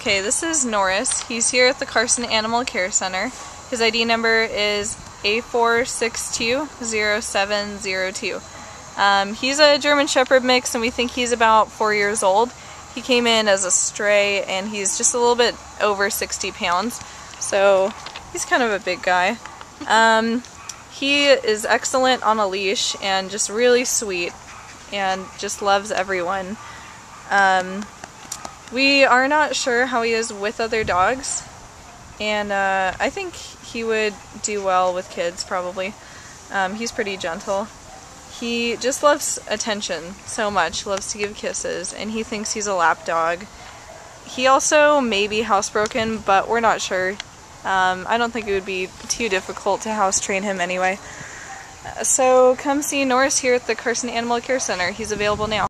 Okay, this is Norris. He's here at the Carson Animal Care Center. His ID number is A4620702. Um, he's a German Shepherd mix and we think he's about four years old. He came in as a stray and he's just a little bit over 60 pounds. So he's kind of a big guy. Um, he is excellent on a leash and just really sweet and just loves everyone. Um, we are not sure how he is with other dogs, and uh, I think he would do well with kids probably. Um, he's pretty gentle. He just loves attention so much, loves to give kisses, and he thinks he's a lap dog. He also may be housebroken, but we're not sure. Um, I don't think it would be too difficult to house train him anyway. So come see Norris here at the Carson Animal Care Center. He's available now.